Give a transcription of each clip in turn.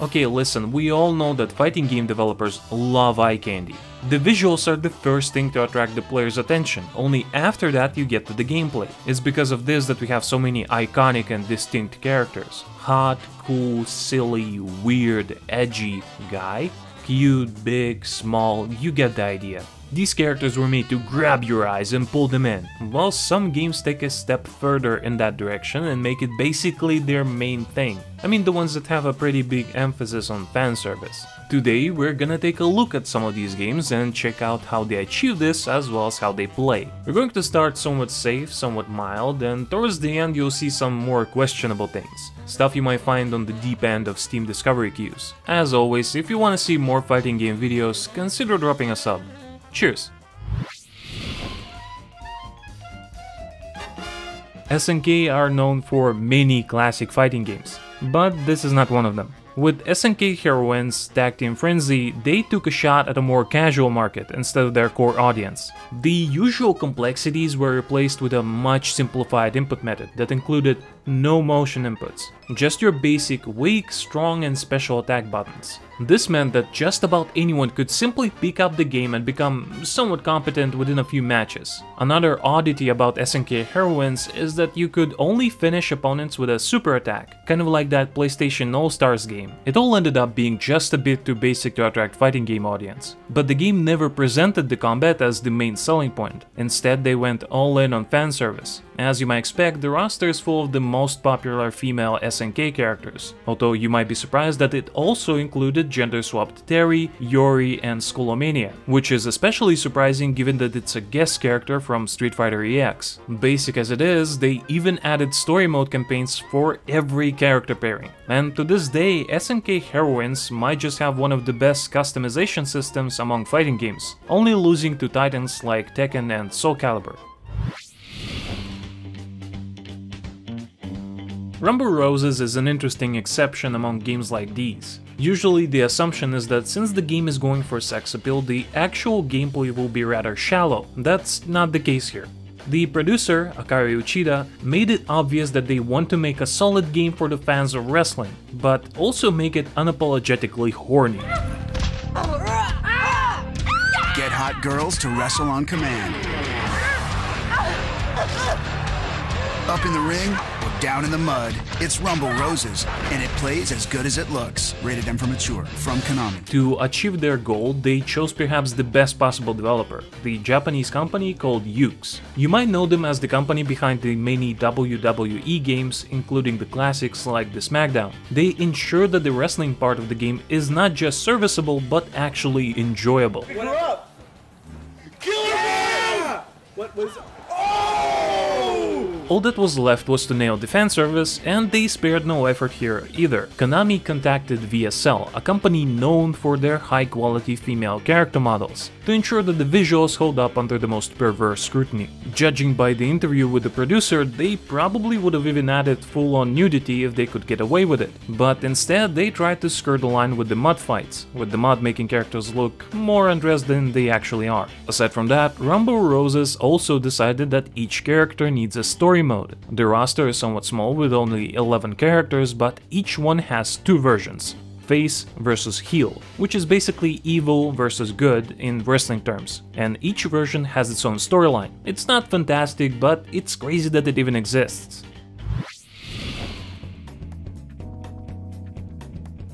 Okay, listen, we all know that fighting game developers love eye candy. The visuals are the first thing to attract the player's attention, only after that you get to the gameplay. It's because of this that we have so many iconic and distinct characters. Hot, cool, silly, weird, edgy guy. Cute, big, small, you get the idea. These characters were made to grab your eyes and pull them in, while some games take a step further in that direction and make it basically their main thing. I mean the ones that have a pretty big emphasis on fan service. Today we're gonna take a look at some of these games and check out how they achieve this as well as how they play. We're going to start somewhat safe, somewhat mild, and towards the end you'll see some more questionable things. Stuff you might find on the deep end of Steam discovery queues. As always, if you wanna see more fighting game videos, consider dropping a sub. Cheers! SNK are known for many classic fighting games, but this is not one of them. With SNK Heroines Tag Team Frenzy, they took a shot at a more casual market instead of their core audience. The usual complexities were replaced with a much simplified input method that included no motion inputs, just your basic weak, strong and special attack buttons. This meant that just about anyone could simply pick up the game and become somewhat competent within a few matches. Another oddity about SNK Heroines is that you could only finish opponents with a super attack, kind of like that PlayStation All-Stars game. It all ended up being just a bit too basic to attract fighting game audience. But the game never presented the combat as the main selling point. Instead, they went all in on fan service. As you might expect, the roster is full of the most popular female SNK characters, although you might be surprised that it also included gender-swapped Terry, Yori and Skullomania, which is especially surprising given that it's a guest character from Street Fighter EX. Basic as it is, they even added story mode campaigns for every character pairing, and to this day SNK Heroines might just have one of the best customization systems among fighting games, only losing to titans like Tekken and Soul Calibur. Rumble Roses is an interesting exception among games like these. Usually the assumption is that since the game is going for sex appeal, the actual gameplay will be rather shallow. That's not the case here. The producer, Akari Uchida, made it obvious that they want to make a solid game for the fans of wrestling, but also make it unapologetically horny. Get hot girls to wrestle on command. Up in the ring down in the mud, it's Rumble Roses, and it plays as good as it looks. Rated M for mature from Konami. To achieve their goal, they chose perhaps the best possible developer, the Japanese company called Yuke's. You might know them as the company behind the many WWE games, including the classics like the SmackDown. They ensure that the wrestling part of the game is not just serviceable, but actually enjoyable. What up? Kill yeah! What was? All that was left was to nail the fan service, and they spared no effort here either. Konami contacted VSL, a company known for their high-quality female character models, to ensure that the visuals hold up under the most perverse scrutiny. Judging by the interview with the producer, they probably would have even added full-on nudity if they could get away with it, but instead they tried to skirt the line with the mud fights, with the mud making characters look more undressed than they actually are. Aside from that, Rumble Roses also decided that each character needs a story mode. The roster is somewhat small with only 11 characters, but each one has two versions. Face versus heel, which is basically evil versus good in wrestling terms, and each version has its own storyline. It's not fantastic, but it's crazy that it even exists.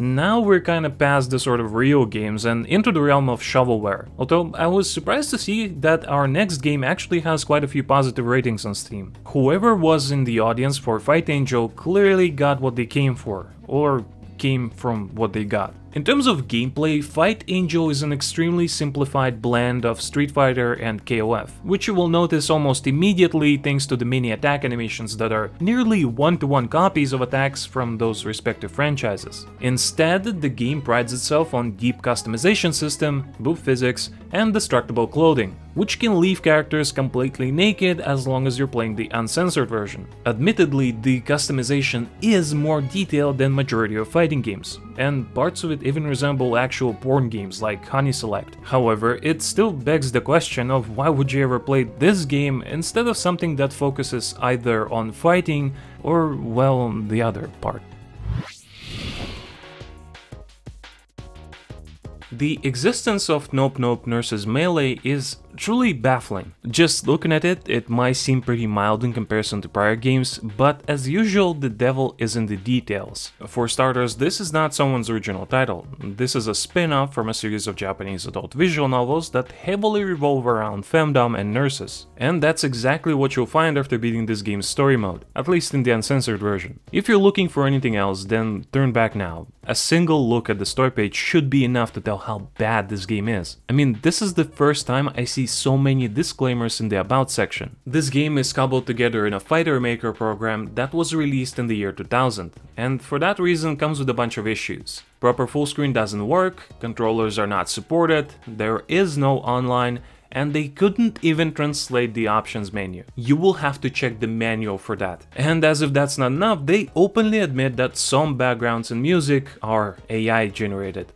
Now we're kinda past the sort of real games and into the realm of shovelware, although I was surprised to see that our next game actually has quite a few positive ratings on Steam. Whoever was in the audience for Fight Angel clearly got what they came for, or came from what they got. In terms of gameplay, Fight Angel is an extremely simplified blend of Street Fighter and KOF, which you will notice almost immediately thanks to the mini attack animations that are nearly one-to-one -one copies of attacks from those respective franchises. Instead, the game prides itself on deep customization system, move physics, and destructible clothing, which can leave characters completely naked as long as you're playing the uncensored version. Admittedly, the customization is more detailed than majority of fighting games, and parts of it even resemble actual porn games like Honey Select. However, it still begs the question of why would you ever play this game instead of something that focuses either on fighting or, well, the other part. The existence of Nope Nope Nurse's Melee is truly baffling. Just looking at it, it might seem pretty mild in comparison to prior games, but as usual, the devil is in the details. For starters, this is not someone's original title. This is a spin-off from a series of Japanese adult visual novels that heavily revolve around femdom and nurses. And that's exactly what you'll find after beating this game's story mode, at least in the uncensored version. If you're looking for anything else, then turn back now. A single look at the story page should be enough to tell how bad this game is. I mean, this is the first time I see so many disclaimers in the About section. This game is cobbled together in a Fighter Maker program that was released in the year 2000, and for that reason comes with a bunch of issues. Proper full screen doesn't work, controllers are not supported, there is no online, and they couldn't even translate the options menu. You will have to check the manual for that. And as if that's not enough, they openly admit that some backgrounds and music are AI generated.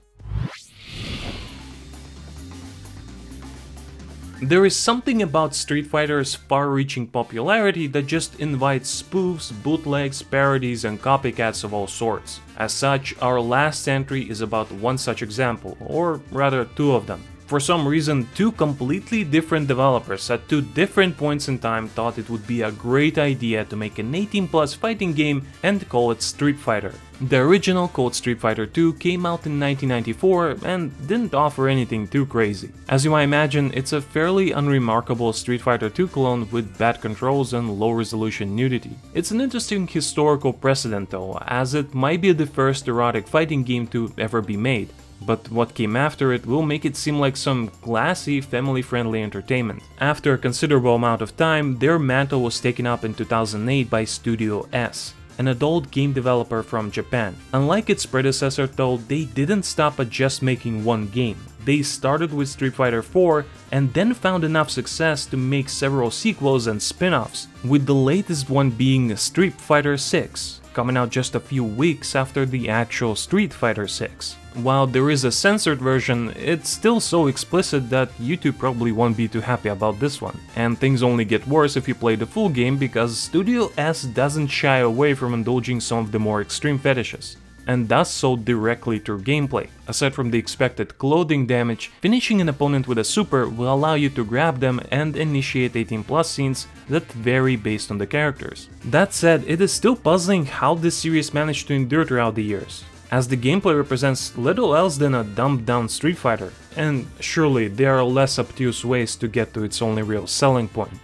There is something about Street Fighter's far-reaching popularity that just invites spoofs, bootlegs, parodies and copycats of all sorts. As such, our last entry is about one such example, or rather two of them. For some reason, two completely different developers at two different points in time thought it would be a great idea to make an 18 plus fighting game and call it Street Fighter. The original called Street Fighter 2 came out in 1994 and didn't offer anything too crazy. As you might imagine, it's a fairly unremarkable Street Fighter 2 clone with bad controls and low resolution nudity. It's an interesting historical precedent though, as it might be the first erotic fighting game to ever be made but what came after it will make it seem like some classy, family-friendly entertainment. After a considerable amount of time, their mantle was taken up in 2008 by Studio S, an adult game developer from Japan. Unlike its predecessor though, they didn't stop at just making one game. They started with Street Fighter 4 and then found enough success to make several sequels and spin-offs, with the latest one being Street Fighter 6, coming out just a few weeks after the actual Street Fighter 6. While there is a censored version, it's still so explicit that YouTube probably won't be too happy about this one. And things only get worse if you play the full game because Studio S doesn't shy away from indulging some of the more extreme fetishes and does so directly through gameplay. Aside from the expected clothing damage, finishing an opponent with a super will allow you to grab them and initiate 18 plus scenes that vary based on the characters. That said, it is still puzzling how this series managed to endure throughout the years as the gameplay represents little else than a dumbed down Street Fighter, and surely there are less obtuse ways to get to its only real selling point.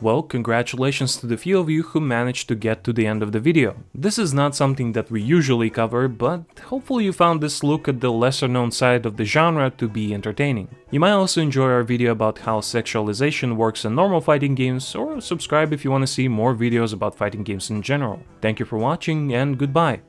Well, congratulations to the few of you who managed to get to the end of the video. This is not something that we usually cover, but hopefully you found this look at the lesser known side of the genre to be entertaining. You might also enjoy our video about how sexualization works in normal fighting games, or subscribe if you want to see more videos about fighting games in general. Thank you for watching and goodbye.